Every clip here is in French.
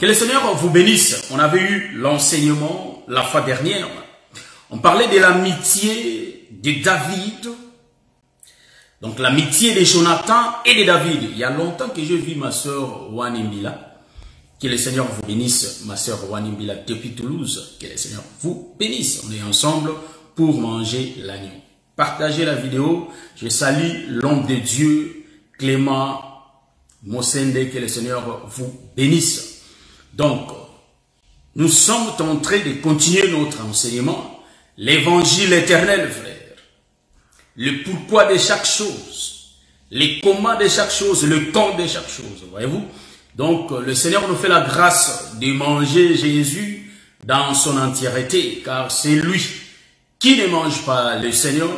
Que le Seigneur vous bénisse. On avait eu l'enseignement la fois dernière. On parlait de l'amitié de David. Donc l'amitié de Jonathan et de David. Il y a longtemps que je vis ma soeur Wanimbila. Que le Seigneur vous bénisse, ma soeur Wanimbila depuis Toulouse. Que le Seigneur vous bénisse. On est ensemble pour manger l'agneau. Partagez la vidéo. Je salue l'homme de Dieu, Clément Mosende. Que le Seigneur vous bénisse. Donc, nous sommes en train de continuer notre enseignement. L'évangile éternel, frère. Le pourquoi de chaque chose. Les comment de chaque chose. Le temps de chaque chose. Voyez-vous Donc, le Seigneur nous fait la grâce de manger Jésus dans son entièreté. Car c'est lui qui ne mange pas le Seigneur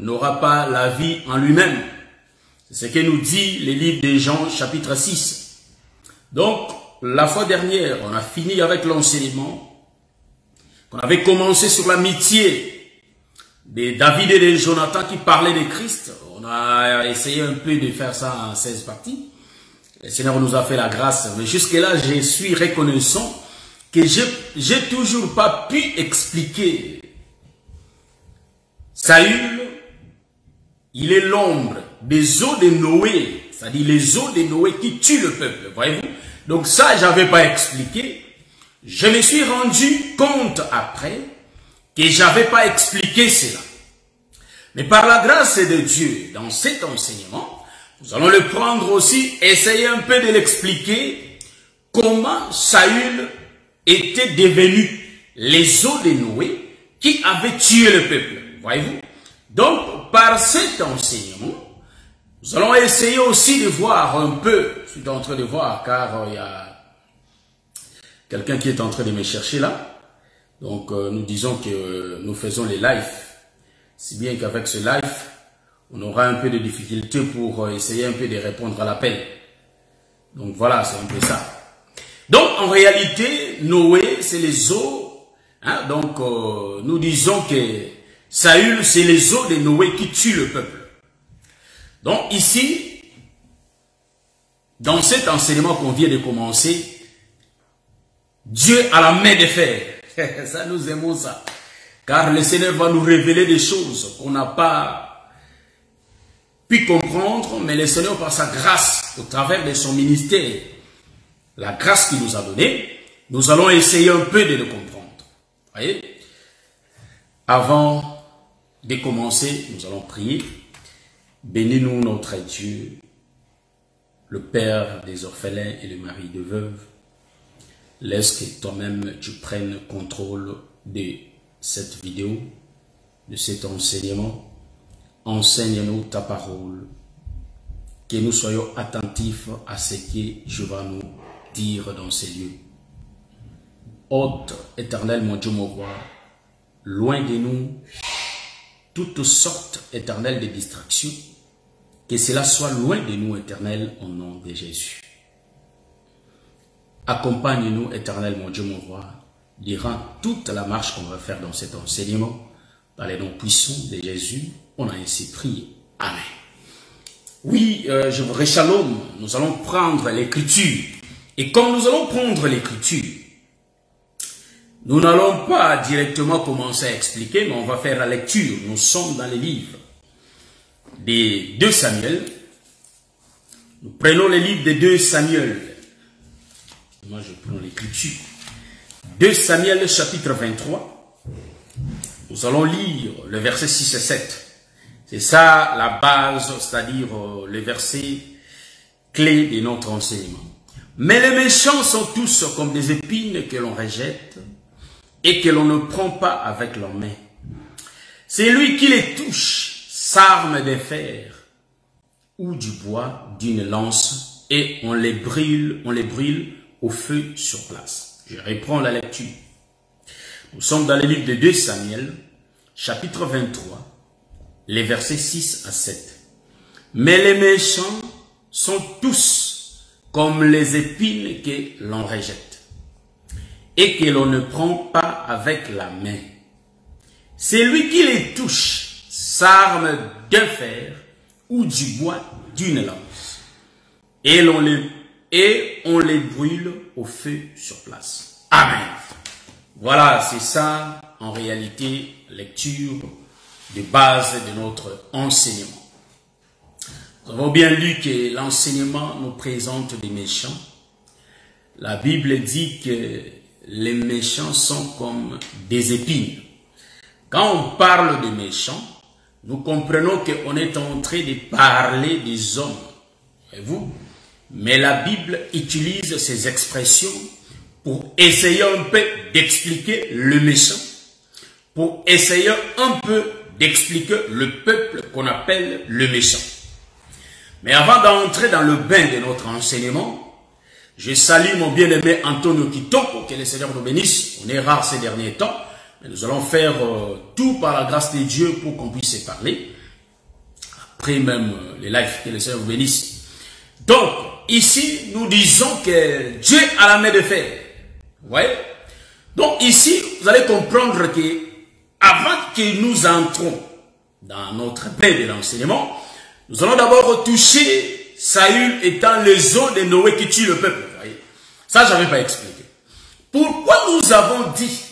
n'aura pas la vie en lui-même. C'est ce que nous dit le livre de Jean chapitre 6. Donc, la fois dernière, on a fini avec l'enseignement qu'on avait commencé sur l'amitié de David et de Jonathan qui parlaient de Christ. On a essayé un peu de faire ça en 16 parties. Le Seigneur nous a fait la grâce. Mais jusque-là, je suis reconnaissant que j'ai toujours pas pu expliquer Saül, il est l'ombre des eaux de Noé, c'est-à-dire les eaux de Noé qui tuent le peuple, voyez-vous? Donc ça, j'avais pas expliqué. Je me suis rendu compte après que j'avais pas expliqué cela. Mais par la grâce de Dieu, dans cet enseignement, nous allons le prendre aussi, essayer un peu de l'expliquer, comment Saül était devenu les eaux de Noé qui avaient tué le peuple. Voyez-vous? Donc, par cet enseignement, nous allons essayer aussi de voir un peu, je suis en train de voir car il y a quelqu'un qui est en train de me chercher là. Donc, euh, nous disons que euh, nous faisons les lives. Si bien qu'avec ce live, on aura un peu de difficulté pour euh, essayer un peu de répondre à l'appel. Donc voilà, c'est un peu ça. Donc en réalité, Noé, c'est les eaux. Hein, donc nous disons que Saül, c'est les eaux de Noé qui tuent le peuple. Donc ici, dans cet enseignement qu'on vient de commencer, Dieu a la main de fer. ça, nous aimons ça. Car le Seigneur va nous révéler des choses qu'on n'a pas pu comprendre, mais le Seigneur, par sa grâce, au travers de son ministère, la grâce qu'il nous a donnée, nous allons essayer un peu de le comprendre. Voyez? Avant de commencer, nous allons prier. Bénis-nous notre Dieu, le Père des orphelins et le mari de veuves. Laisse que toi-même tu prennes contrôle de cette vidéo, de cet enseignement. Enseigne-nous ta parole. Que nous soyons attentifs à ce que je vais nous dire dans ces lieux. Hôte éternel, mon Dieu, mon roi, loin de nous toutes sortes éternelles de distractions, que cela soit loin de nous, éternel, au nom de Jésus. Accompagne-nous, éternel, mon Dieu, mon roi, durant toute la marche qu'on va faire dans cet enseignement, dans les noms puissants de Jésus, on a ainsi prié. Amen. Oui, euh, je vous shalom, nous allons prendre l'écriture. Et comme nous allons prendre l'écriture, nous n'allons pas directement commencer à expliquer, mais on va faire la lecture. Nous sommes dans les livres des 2 Samuel. Nous prenons les livres des 2 Samuel. Moi, je prends l'écriture. 2 Samuel, chapitre 23. Nous allons lire le verset 6 et 7. C'est ça la base, c'est-à-dire le verset clé de notre enseignement. Mais les méchants sont tous comme des épines que l'on rejette et que l'on ne prend pas avec leurs mains. C'est lui qui les touche, s'arme de fer ou du bois d'une lance et on les brûle, on les brûle au feu sur place. Je reprends la lecture. Nous sommes dans le livre de 2 Samuel, chapitre 23, les versets 6 à 7. Mais les méchants sont tous comme les épines que l'on rejette et que l'on ne prend pas avec la main. C'est lui qui les touche, s'arme d'un fer ou du bois d'une lance. Et les et on les brûle au feu sur place. Amen. Voilà, c'est ça en réalité lecture de base de notre enseignement. Nous avons bien lu que l'enseignement nous présente des méchants. La Bible dit que les méchants sont comme des épines. Quand on parle de méchants, nous comprenons qu'on est en train de parler des hommes. Voyez-vous Mais la Bible utilise ces expressions pour essayer un peu d'expliquer le méchant, pour essayer un peu d'expliquer le peuple qu'on appelle le méchant. Mais avant d'entrer dans le bain de notre enseignement, je salue mon bien-aimé Antonio Kitoko, que le Seigneur nous bénisse. On est rare ces derniers temps, nous allons faire euh, tout par la grâce de Dieu pour qu'on puisse se parler. Après même euh, les lives, que le Seigneur vous bénisse. Donc, ici, nous disons que Dieu a la main de fer. Vous voyez? Donc ici, vous allez comprendre que avant que nous entrons dans notre bain de l'enseignement, nous allons d'abord toucher Saül étant les eaux de Noé qui tue le peuple. Vous voyez? Ça, je n'avais pas expliqué. Pourquoi nous avons dit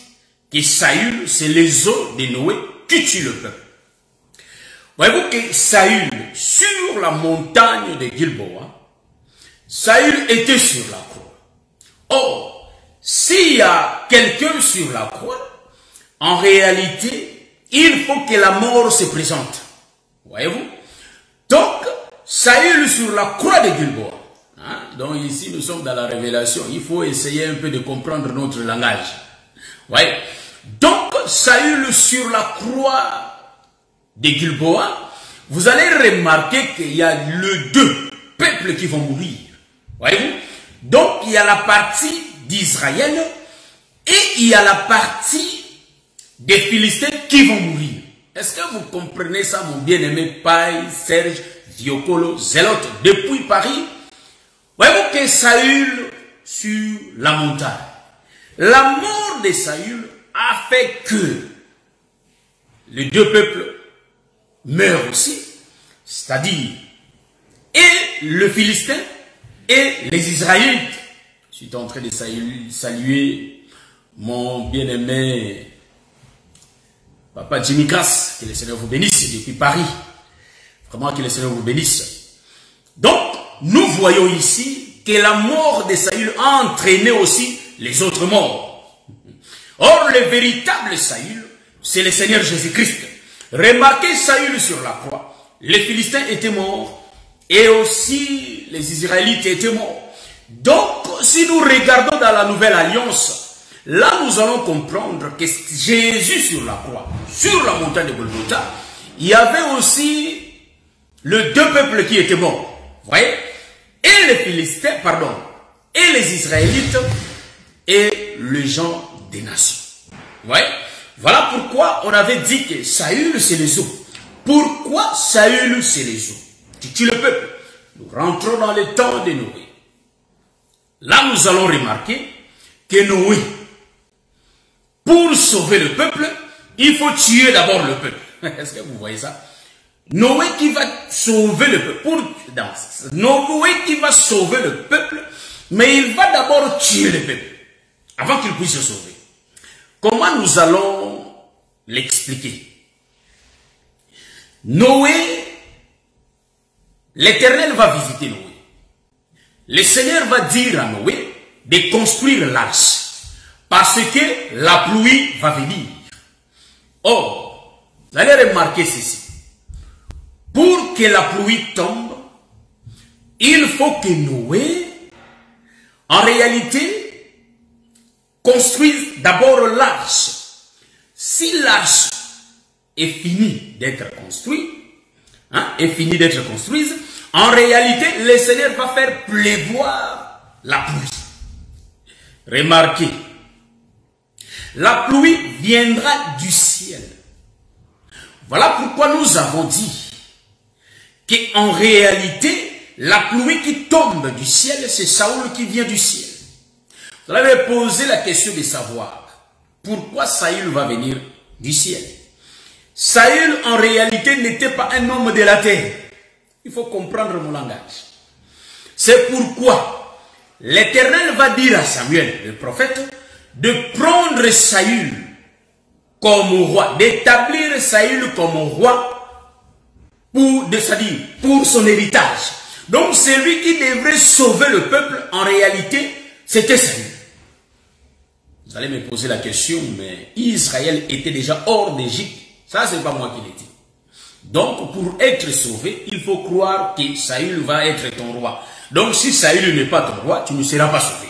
que Saül, c'est les eaux de Noé qui tue le peuple Voyez-vous que Saül, sur la montagne de Gilboa, Saül était sur la croix. Or, s'il y a quelqu'un sur la croix, en réalité, il faut que la mort se présente. Voyez-vous? Donc, Saül sur la croix de Gilboa. Hein? Donc ici, nous sommes dans la révélation. Il faut essayer un peu de comprendre notre langage. Voyez Donc, Saül sur la croix de Gilboa, vous allez remarquer qu'il y a le deux peuples qui vont mourir. Voyez-vous Donc, il y a la partie d'Israël et il y a la partie des Philistins qui vont mourir. Est-ce que vous comprenez ça, mon bien-aimé Paille, Serge, Diocolo, Zélote, depuis Paris? Voyez-vous que Saül sur la montagne, la mort de Saül a fait que les deux peuples meurent aussi, c'est-à-dire et le Philistin et les Israélites je suis en train de saluer mon bien-aimé Papa Jimmy Grasse, que le Seigneur vous bénisse depuis Paris. Vraiment que le Seigneur vous bénisse. Donc, nous voyons ici que la mort de Saül a entraîné aussi les autres morts. Or, le véritable Saül, c'est le Seigneur Jésus-Christ. Remarquez Saül sur la croix. Les Philistins étaient morts et aussi les Israélites étaient morts. Donc, si nous regardons dans la nouvelle alliance, là nous allons comprendre que Jésus sur la croix, sur la montagne de Golgotha, il y avait aussi le deux peuples qui étaient morts. Vous voyez? Et les Philistins, pardon, et les Israélites les gens des nations. Voyez Voilà pourquoi on avait dit que Saül c'est les eaux. Pourquoi Saül c'est les eaux? Tu tues le peuple. Nous rentrons dans le temps de Noé. Là, nous allons remarquer que Noé, pour sauver le peuple, il faut tuer d'abord le peuple. Est-ce que vous voyez ça? Noé qui va sauver le peuple. Pour, Noé qui va sauver le peuple, mais il va d'abord tuer le peuple avant qu'il puisse se sauver. Comment nous allons l'expliquer? Noé, l'Éternel va visiter Noé le Seigneur va dire à Noé de construire l'arche parce que la pluie va venir. Or, vous allez remarquer ceci. Pour que la pluie tombe, il faut que Noé, en réalité, construise d'abord l'arche. Si l'arche est finie d'être construite, hein, est finie d'être construite, en réalité, le Seigneur va faire pleuvoir la pluie. Remarquez, la pluie viendra du ciel. Voilà pourquoi nous avons dit qu'en réalité, la pluie qui tombe du ciel, c'est Saoul qui vient du ciel. Vous allez poser la question de savoir pourquoi Saül va venir du ciel. Saül, en réalité, n'était pas un homme de la terre. Il faut comprendre mon langage. C'est pourquoi l'Éternel va dire à Samuel, le prophète, de prendre Saül comme roi, d'établir Saül comme roi pour, pour son héritage. Donc celui qui devrait sauver le peuple, en réalité, c'était Saül. Vous allez me poser la question, mais Israël était déjà hors d'Égypte. Ça, c'est pas moi qui l'ai dit. Donc, pour être sauvé, il faut croire que Saül va être ton roi. Donc, si Saül n'est pas ton roi, tu ne seras pas sauvé.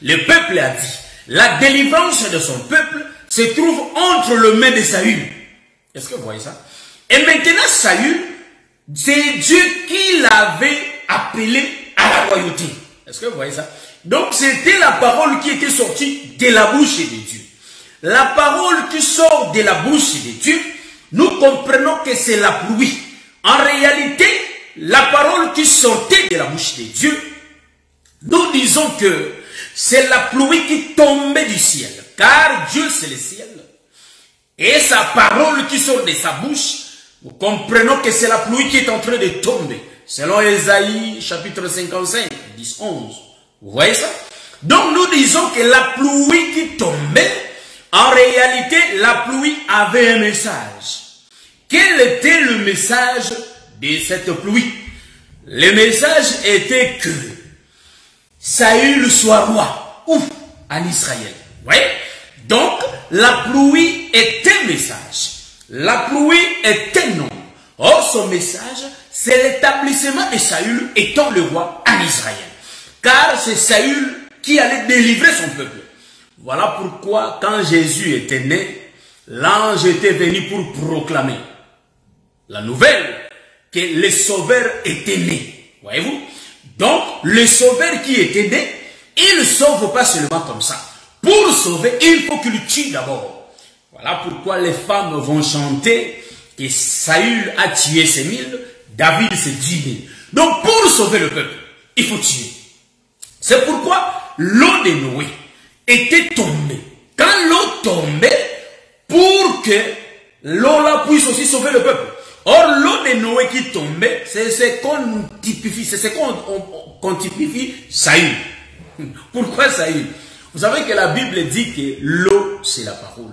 Le peuple a dit, la délivrance de son peuple se trouve entre le mains de Saül. Est-ce que vous voyez ça? Et maintenant, Saül, c'est Dieu qui l'avait appelé à la royauté. Est-ce que vous voyez ça? Donc, c'était la parole qui était sortie de la bouche de Dieu. La parole qui sort de la bouche de Dieu, nous comprenons que c'est la pluie. En réalité, la parole qui sortait de la bouche de Dieu, nous disons que c'est la pluie qui tombait du ciel. Car Dieu, c'est le ciel. Et sa parole qui sort de sa bouche, nous comprenons que c'est la pluie qui est en train de tomber. Selon Esaïe chapitre 55, 10, 11. Vous voyez ça? Donc nous disons que la pluie qui tombait, en réalité, la pluie avait un message. Quel était le message de cette pluie? Le message était que Saül soit roi. Ouf, en Israël. Oui. Donc, la pluie est un message. La pluie est un nom. Or, son message, c'est l'établissement de Saül étant le roi en Israël. Car c'est Saül qui allait délivrer son peuple. Voilà pourquoi, quand Jésus était né, l'ange était venu pour proclamer la nouvelle que le sauveur était né. Voyez-vous? Donc, le sauveur qui était né, il ne sauve pas seulement comme ça. Pour sauver, il faut qu'il tue d'abord. Voilà pourquoi les femmes vont chanter que Saül a tué ses mille, David ses dix mille. Donc, pour sauver le peuple, il faut tuer. C'est pourquoi l'eau de Noé était tombée. Quand l'eau tombait, pour que l'eau là puisse aussi sauver le peuple. Or, l'eau de Noé qui tombait, c'est ce qu'on typifie, c'est ce qu'on typifie Saül. Pourquoi Saül? Vous savez que la Bible dit que l'eau, c'est la parole.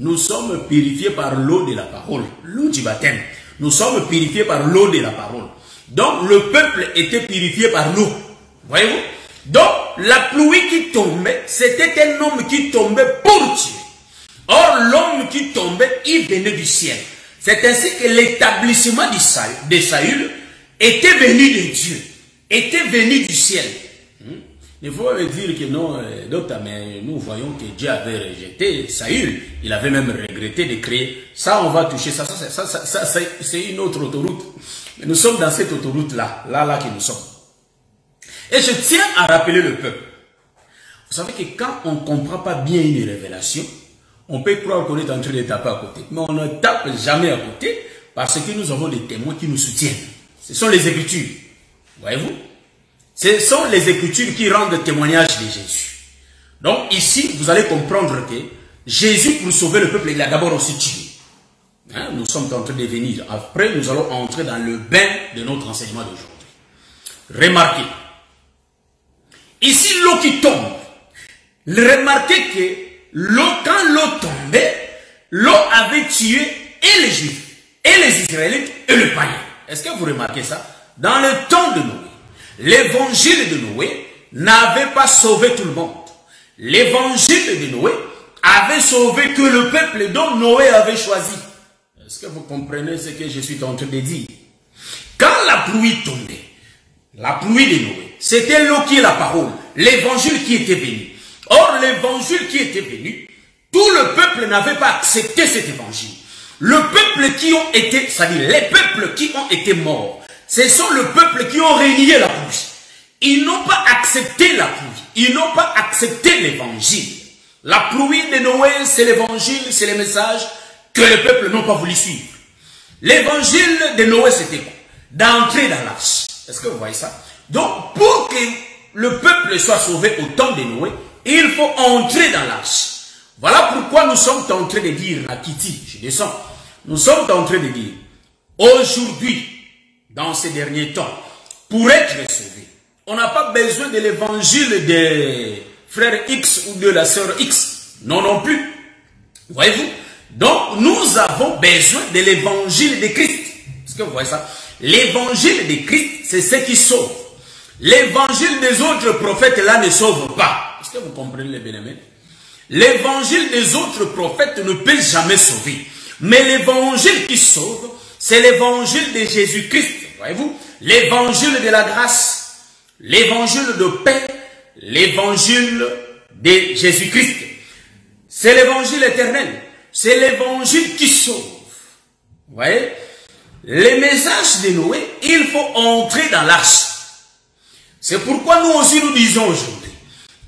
Nous sommes purifiés par l'eau de la parole, l'eau du baptême. Nous sommes purifiés par l'eau de la parole. Donc, le peuple était purifié par l'eau. Voyez-vous? Donc, la pluie qui tombait, c'était un homme qui tombait pour tuer. Or, l'homme qui tombait, il venait du ciel. C'est ainsi que l'établissement de Saül était venu de Dieu, était venu du ciel. Hmm? Il faut dire que non, euh, docteur, mais nous voyons que Dieu avait rejeté Saül. Il avait même regretté de créer. Ça, on va toucher ça. Ça, c'est une autre autoroute. Nous sommes dans cette autoroute-là, là, là que nous sommes. Et je tiens à rappeler le peuple. Vous savez que quand on ne comprend pas bien une révélation, on peut croire qu'on est en train de taper à côté. Mais on ne tape jamais à côté parce que nous avons des témoins qui nous soutiennent. Ce sont les Écritures. Voyez-vous? Ce sont les Écritures qui rendent témoignage de Jésus. Donc ici, vous allez comprendre que Jésus, pour sauver le peuple, il a d'abord aussi tué. Hein, nous sommes en train de venir. Après, nous allons entrer dans le bain de notre enseignement d'aujourd'hui. Remarquez. Ici, l'eau qui tombe. Remarquez que l'eau, quand l'eau tombait, l'eau avait tué et les Juifs, et les Israélites, et le païen. Est-ce que vous remarquez ça? Dans le temps de Noé, l'évangile de Noé n'avait pas sauvé tout le monde. L'évangile de Noé avait sauvé que le peuple dont Noé avait choisi. Est-ce que vous comprenez ce que je suis en train de dire? Quand la pluie tombait, la pluie de Noé, c'était l'eau qui est la parole, l'évangile qui était venu. Or, l'évangile qui était venu, tout le peuple n'avait pas accepté cet évangile. Le peuple qui ont été, c'est-à-dire les peuples qui ont été morts, ce sont le peuple qui ont régné la pluie. Ils n'ont pas accepté la pluie. Ils n'ont pas accepté l'évangile. La pluie de Noé, c'est l'évangile, c'est le message que le peuple n'ont pas voulu suivre. L'évangile de Noé, c'était quoi? D'entrer dans l'arche. Est-ce que vous voyez ça? Donc, pour que le peuple soit sauvé au temps de Noé, il faut entrer dans l'arche. Voilà pourquoi nous sommes en train de dire à Kitty, je descends, nous sommes en train de dire, aujourd'hui, dans ces derniers temps, pour être sauvé, On n'a pas besoin de l'évangile des frères X ou de la sœur X. Non, non plus. Voyez-vous? Donc, nous avons besoin de l'évangile de Christ. Est-ce que vous voyez ça? L'évangile de Christ, c'est ce qui sauve. L'évangile des autres prophètes là ne sauve pas. Est-ce que vous comprenez les bien L'évangile des autres prophètes ne peut jamais sauver. Mais l'évangile qui sauve, c'est l'évangile de Jésus-Christ. Voyez-vous? L'évangile de la grâce, l'évangile de paix, l'évangile de Jésus-Christ. C'est l'évangile éternel. C'est l'évangile qui sauve. Vous voyez? Les messages de Noé, il faut entrer dans l'arche. C'est pourquoi nous aussi nous disons aujourd'hui,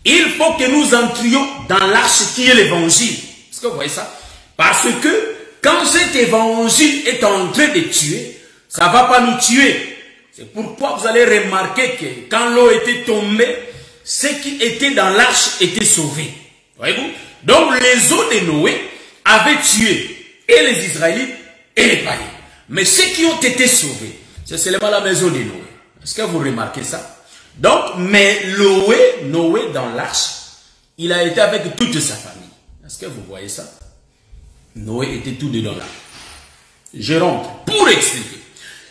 il faut que nous entrions dans l'arche qui est l'évangile. Est-ce que vous voyez ça? Parce que quand cet évangile est en train de tuer, ça ne va pas nous tuer. C'est pourquoi vous allez remarquer que quand l'eau était tombée, ceux qui étaient dans l'arche étaient sauvés. Voyez-vous? Donc les eaux de Noé avaient tué et les Israélites et les païens. Mais ceux qui ont été sauvés, c'est seulement la maison de Noé. Est-ce que vous remarquez ça? Donc, mais Noé, Noé dans l'arche, il a été avec toute sa famille. Est-ce que vous voyez ça? Noé était tout dedans là. Je rentre pour expliquer.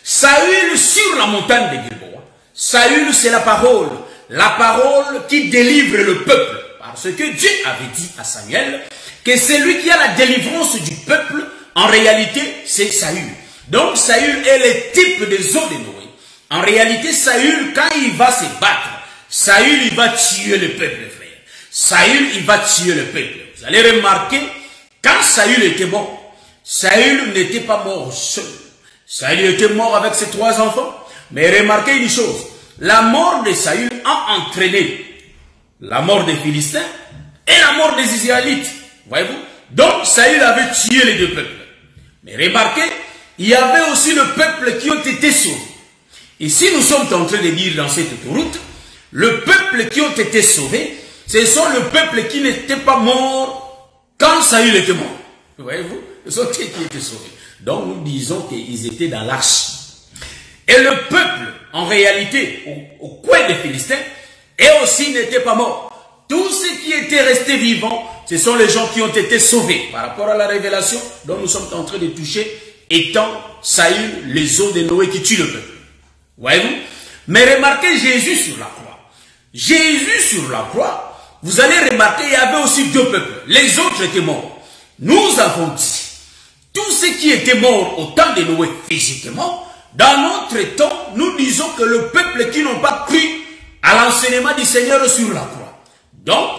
Saül sur la montagne de Gilboa. Saül, c'est la parole. La parole qui délivre le peuple. Parce que Dieu avait dit à Samuel que c'est lui qui a la délivrance du peuple. En réalité, c'est Saül. Donc Saül est le type des eaux de Noé. En réalité, Saül, quand il va se battre, Saül, il va tuer le peuple, frère. Saül, il va tuer le peuple. Vous allez remarquer quand Saül était mort, Saül n'était pas mort seul. Saül était mort avec ses trois enfants. Mais remarquez une chose, la mort de Saül a entraîné la mort des Philistins et la mort des Israélites. Voyez-vous? Donc Saül avait tué les deux peuples. Mais remarquez, il y avait aussi le peuple qui ont été sauvés. Et si nous sommes en train de dire dans cette route, le peuple qui ont été sauvés, ce sont le peuple qui n'était pas mort quand Saül était mort, voyez-vous, ce sont eux qui étaient sauvés. Donc nous disons qu'ils étaient dans l'arche. Et le peuple, en réalité, au, coin des Philistins, et aussi n'était pas mort. Tous ceux qui étaient restés vivants, ce sont les gens qui ont été sauvés par rapport à la révélation dont nous sommes en train de toucher, étant Saül, les eaux de Noé qui tuent le peuple. Voyez-vous Mais remarquez Jésus sur la croix. Jésus sur la croix, vous allez remarquer, il y avait aussi deux peuples. Les autres étaient morts. Nous avons dit, tous ceux qui étaient morts au temps de Noé physiquement, dans notre temps, nous disons que le peuple qui n'ont pas cru à l'enseignement du Seigneur sur la croix. Donc,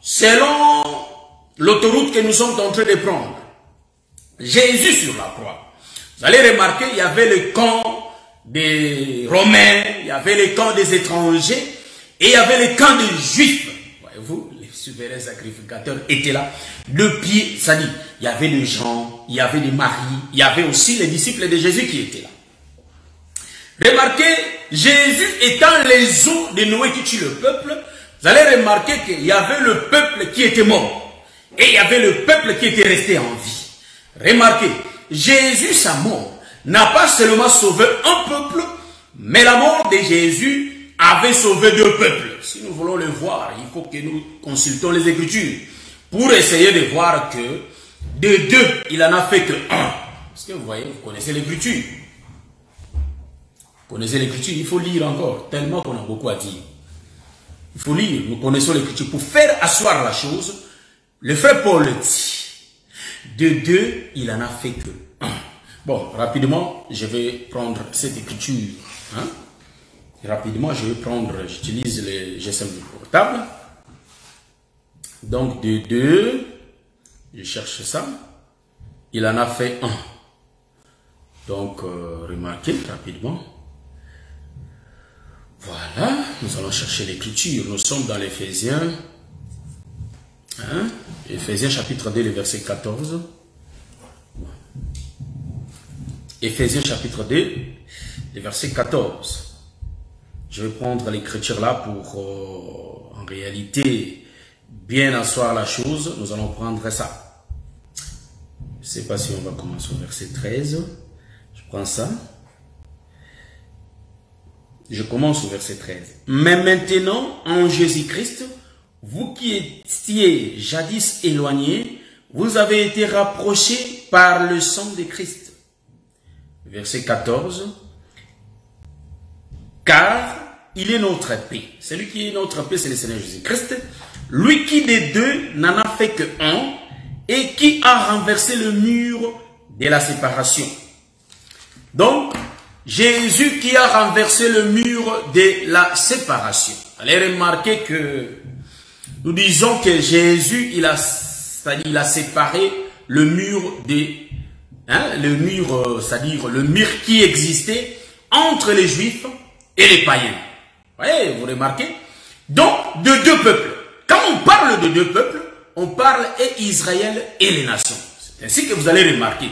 selon l'autoroute que nous sommes en train de prendre, Jésus sur la croix, vous allez remarquer, il y avait le camp des Romains, il y avait le camp des étrangers, et il y avait le camp des Juifs vous, les souverains sacrificateurs étaient là. Le pied, ça dit, il y avait les gens, il y avait les maris, il y avait aussi les disciples de Jésus qui étaient là. Remarquez, Jésus étant les eaux de Noé qui tuent le peuple, vous allez remarquer qu'il y avait le peuple qui était mort et il y avait le peuple qui était resté en vie. Remarquez, Jésus, sa mort, n'a pas seulement sauvé un peuple, mais la mort de Jésus avait sauvé deux peuples. Si nous voulons le voir, il faut que nous consultons les Écritures pour essayer de voir que de deux, il en a fait que un. Parce que vous voyez, vous connaissez l'Écriture. Vous connaissez l'Écriture, il faut lire encore, tellement qu'on a beaucoup à dire. Il faut lire, nous connaissons l'Écriture. Pour faire asseoir la chose, le frère Paul dit, de deux, il en a fait que un. Bon, rapidement, je vais prendre cette écriture. Hein? Rapidement, je vais prendre, j'utilise le GSM du portable. Donc, de 2, je cherche ça. Il en a fait un. Donc, euh, remarquez rapidement. Voilà, nous allons chercher l'écriture. Nous sommes dans l'Éphésiens. Hein? Éphésiens chapitre 2, le verset 14. Éphésiens chapitre 2, le verset 14. Je vais prendre l'écriture là pour, euh, en réalité, bien asseoir la chose. Nous allons prendre ça. Je ne sais pas si on va commencer au verset 13. Je prends ça. Je commence au verset 13. Mais maintenant, en Jésus-Christ, vous qui étiez jadis éloignés, vous avez été rapprochés par le sang de Christ. Verset 14. Car il est notre paix. Celui qui est notre paix, c'est le Seigneur Jésus-Christ. Lui qui des deux n'en a fait que un et qui a renversé le mur de la séparation. Donc, Jésus qui a renversé le mur de la séparation. Allez remarquer que nous disons que Jésus, il a, il a séparé le mur des, hein, le mur, euh, c'est-à-dire le mur qui existait entre les Juifs et les païens. Vous voyez, vous remarquez Donc, de deux peuples. Quand on parle de deux peuples, on parle et Israël et les nations. C'est ainsi que vous allez remarquer,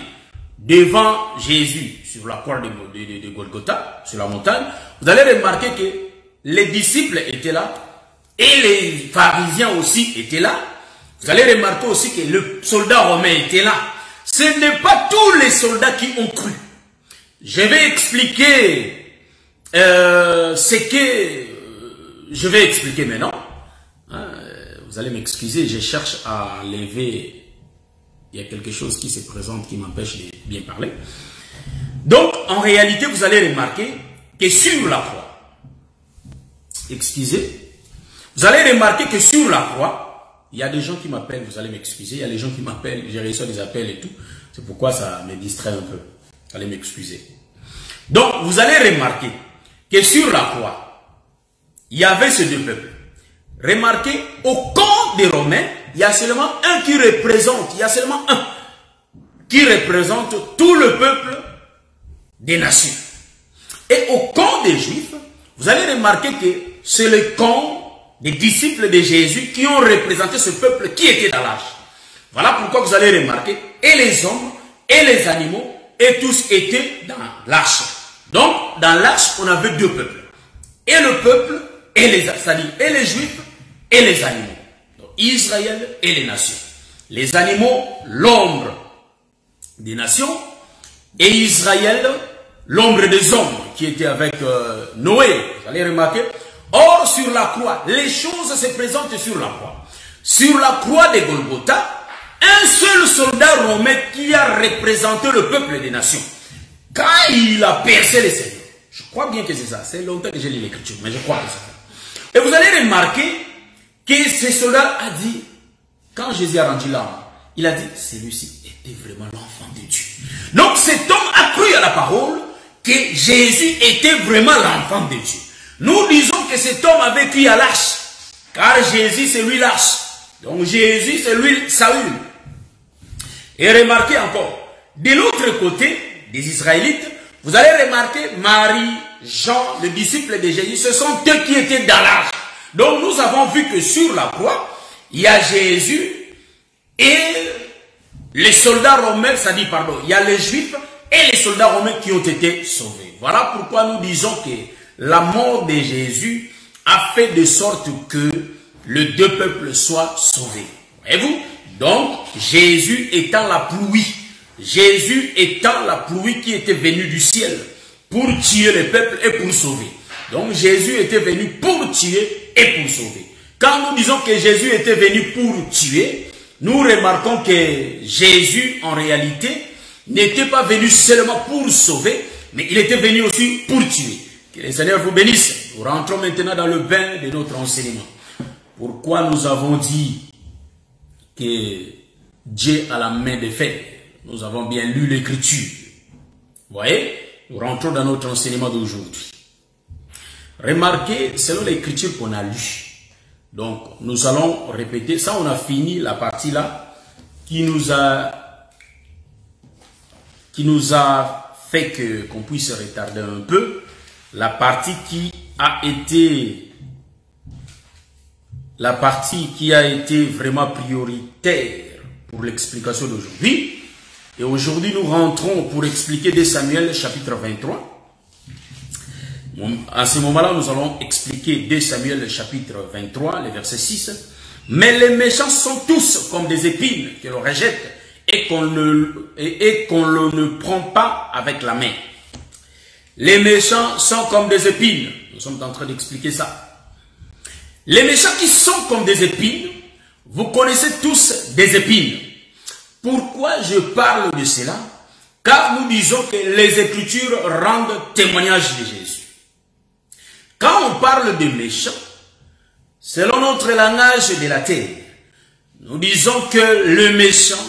devant Jésus, sur la croix de, Golgotha, sur la montagne, vous allez remarquer que les disciples étaient là, et les pharisiens aussi étaient là. Vous allez remarquer aussi que le soldat romain était là. Ce n'est pas tous les soldats qui ont cru. Je vais expliquer euh, ce que euh, je vais expliquer maintenant. Hein, vous allez m'excuser, je cherche à lever. Il y a quelque chose qui se présente qui m'empêche de bien parler. Donc, en réalité, vous allez remarquer que sur la croix, excusez, vous allez remarquer que sur la croix, il y a des gens qui m'appellent, vous allez m'excuser, il y a des gens qui m'appellent, j'ai reçu des appels et tout. C'est pourquoi ça me distrait un peu. Vous allez m'excuser. Donc, vous allez remarquer que sur la croix, il y avait ces deux peuples. Remarquez, au camp des Romains, il y a seulement un qui représente, il y a seulement un qui représente tout le peuple des nations. Et au camp des Juifs, vous allez remarquer que c'est le camp des disciples de Jésus qui ont représenté ce peuple qui était dans l'arche. Voilà pourquoi vous allez remarquer, et les hommes, et les animaux, et tous étaient dans l'arche. Donc, dans l'arche, on avait deux peuples. Et le peuple, et les, et les juifs, et les animaux. Donc, Israël et les nations. Les animaux, l'ombre des nations, et Israël, l'ombre des hommes qui était avec euh, Noé. Vous allez remarquer. Or, sur la croix, les choses se présentent sur la croix. Sur la croix de Golgotha, un seul soldat romain qui a représenté le peuple des nations. Quand il a percé les Seigneurs, je crois bien que c'est ça. C'est longtemps que j'ai lu l'écriture, mais je crois que c'est ça. Et vous allez remarquer que ce soldat a dit, quand Jésus a rendu l'âme, il a dit, celui-ci était vraiment l'enfant de Dieu. Donc cet homme a cru à la parole que Jésus était vraiment l'enfant de Dieu. Nous disons que cet homme avait cru à l'arche, car Jésus c'est lui l'arche. Donc Jésus c'est lui Saül. Et remarquez encore, de l'autre côté des Israélites, vous allez remarquer Marie, Jean, le disciple de Jésus, ce sont eux qui étaient dans l'arche. Donc nous avons vu que sur la croix, il y a Jésus et les soldats romains, ça dit pardon, il y a les juifs et les soldats romains qui ont été sauvés. Voilà pourquoi nous disons que la mort de Jésus a fait de sorte que les deux peuples soient sauvés. Voyez-vous? Donc, Jésus étant la pluie, Jésus étant la pluie qui était venue du ciel pour tuer les peuples et pour sauver. Donc, Jésus était venu pour tuer et pour sauver. Quand nous disons que Jésus était venu pour tuer, nous remarquons que Jésus, en réalité, n'était pas venu seulement pour sauver, mais il était venu aussi pour tuer. Que le Seigneur vous bénisse. Nous rentrons maintenant dans le bain de notre enseignement. Pourquoi nous avons dit que Dieu a la main des faits Nous avons bien lu l'écriture. Voyez? Nous rentrons dans notre enseignement d'aujourd'hui. Remarquez, selon l'écriture qu'on a lue, donc nous allons répéter, ça on a fini la partie là, qui nous a qui nous a fait qu'on puisse retarder un peu la partie qui a été la partie qui a été vraiment prioritaire pour l'explication d'aujourd'hui. Et aujourd'hui, nous rentrons pour expliquer des Samuel chapitre 23. À ce moment-là, nous allons expliquer 2 Samuel chapitre 23, le verset 6. Mais les méchants sont tous comme des épines que l'on rejette et qu'on ne, et, qu'on ne prend pas avec la main. Les méchants sont comme des épines. Nous sommes en train d'expliquer ça. Les méchants qui sont comme des épines, vous connaissez tous des épines. Pourquoi je parle de cela? Car nous disons que les Écritures rendent témoignage de Jésus. Quand on parle de méchants, selon notre langage de la terre, nous disons que le méchant,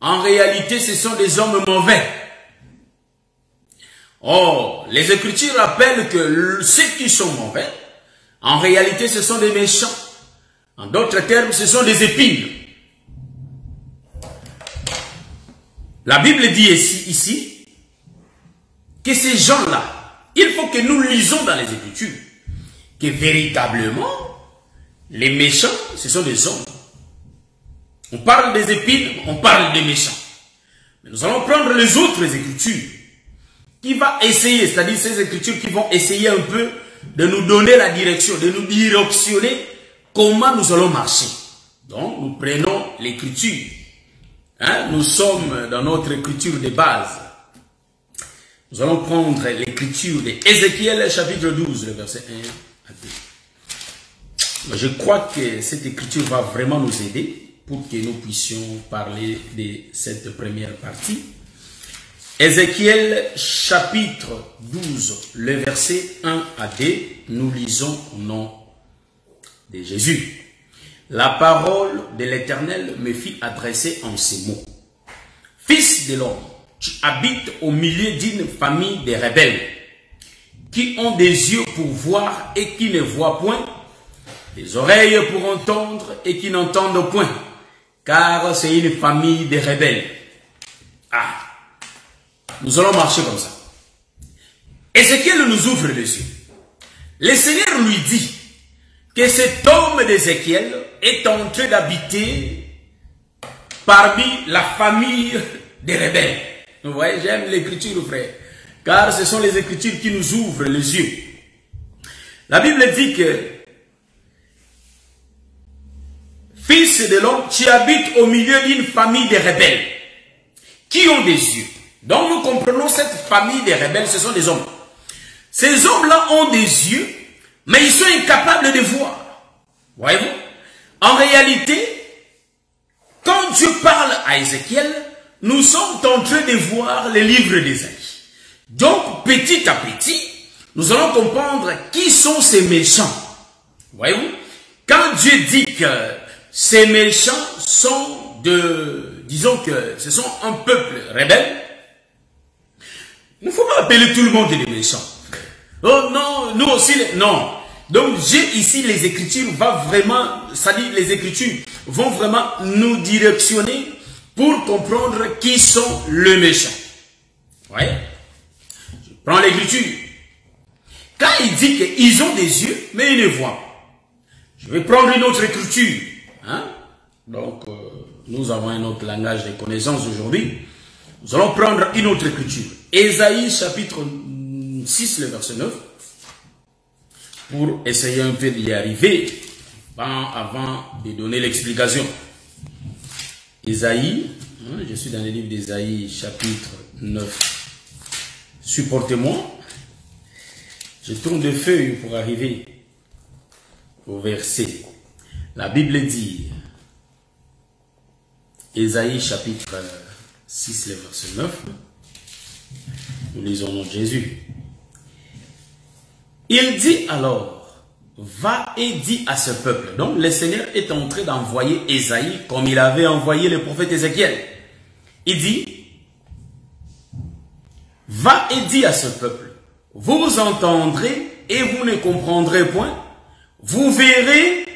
en réalité, ce sont des hommes mauvais. Or, les Écritures rappellent que ceux qui sont mauvais, en réalité, ce sont des méchants. En d'autres termes, ce sont des épines. La Bible dit ici, ici que ces gens-là, il faut que nous lisons dans les Écritures que véritablement, les méchants, ce sont des hommes. On parle des épines, on parle des méchants. Mais nous allons prendre les autres Écritures qui va essayer, c'est-à-dire ces Écritures qui vont essayer un peu de nous donner la direction, de nous directionner comment nous allons marcher. Donc, nous prenons l'écriture. Hein? Nous sommes dans notre écriture de base. Nous allons prendre l'écriture d'Ézéchiel chapitre 12, le verset 1 à 2. Je crois que cette écriture va vraiment nous aider pour que nous puissions parler de cette première partie. Ézéchiel chapitre 12, le verset 1 à 2, nous lisons au nom de Jésus. La parole de l'Éternel me fit adresser en ces mots. Fils de l'homme, tu habites au milieu d'une famille de rebelles qui ont des yeux pour voir et qui ne voient point, des oreilles pour entendre et qui n'entendent point, car c'est une famille de rebelles. Ah, nous allons marcher comme ça. Ézéchiel nous ouvre les yeux. Le Seigneur lui dit que cet homme d'Ézéchiel est en train d'habiter parmi la famille des rebelles. Vous voyez, j'aime l'écriture, frère. Car ce sont les écritures qui nous ouvrent les yeux. La Bible dit que Fils de l'homme, tu habites au milieu d'une famille de rebelles qui ont des yeux. Donc nous comprenons cette famille des rebelles, ce sont des hommes. Ces hommes-là ont des yeux, mais ils sont incapables de voir. Voyez-vous? En réalité, quand Dieu parle à Ézéchiel, nous sommes en train de voir les livres d'Ésaïe. Donc, petit à petit, nous allons comprendre qui sont ces méchants. Voyez-vous? Quand Dieu dit que ces méchants sont de, disons que ce sont un peuple rebelle, il ne faut pas appeler tout le monde des méchants. Oh non, nous aussi, non. Donc j'ai ici les Écritures va vraiment, ça dit les Écritures vont vraiment nous directionner pour comprendre qui sont les méchants. voyez Je prends l'Écriture. Quand il dit qu'ils ont des yeux, mais ils ne voient. Je vais prendre une autre Écriture. Hein? Donc, euh, nous avons un autre langage de connaissance aujourd'hui. Nous allons prendre une autre Écriture. Ésaïe chapitre 6, le verset 9 pour essayer un peu d'y arriver avant de donner l'explication. Isaïe, hein, je suis dans le livre d'Isaïe chapitre 9. Supportez-moi. Je tourne de feuilles pour arriver au verset. La Bible dit, Isaïe chapitre 6, le verset 9, nous lisons Jésus. Il dit alors, va et dis à ce peuple. Donc le Seigneur est en train d'envoyer Esaïe comme il avait envoyé le prophète Ézéchiel. Il dit, va et dis à ce peuple, vous entendrez et vous ne comprendrez point, vous verrez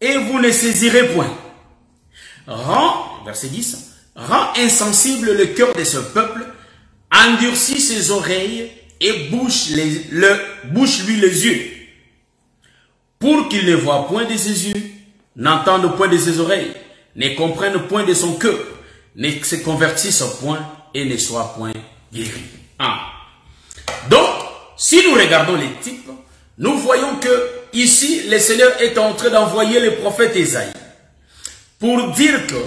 et vous ne saisirez point. Rends, verset 10, rend insensible le cœur de ce peuple, endurcis ses oreilles et bouche, lui les yeux, pour qu'il ne voit point de ses yeux, n'entende point de ses oreilles, ne comprenne point de son cœur, ne se convertisse point et ne soit point guéri. Ah. Donc, si nous regardons les types, nous voyons que ici, le Seigneur est en train d'envoyer le prophète Esaïe pour dire que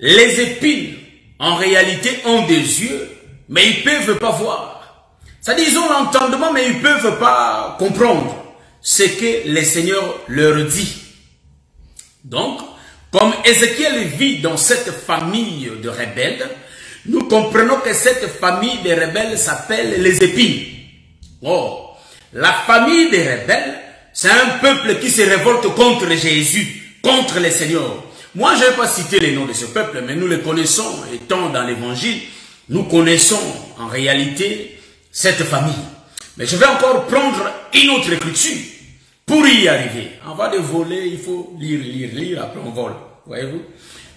les épines, en réalité, ont des yeux, mais ils peuvent pas voir. C'est-à-dire, ils ont l'entendement, mais ils peuvent pas comprendre ce que le Seigneur leur dit. Donc, comme Ézéchiel vit dans cette famille de rebelles, nous comprenons que cette famille de rebelles s'appelle les épines. Oh, la famille des rebelles, c'est un peuple qui se révolte contre Jésus, contre le Seigneur. Moi, je ne vais pas citer les noms de ce peuple, mais nous les connaissons, étant dans l'évangile, nous connaissons en réalité cette famille. Mais je vais encore prendre une autre écriture pour y arriver. Va de voler, il faut lire, lire, lire, après on vole. Voyez-vous?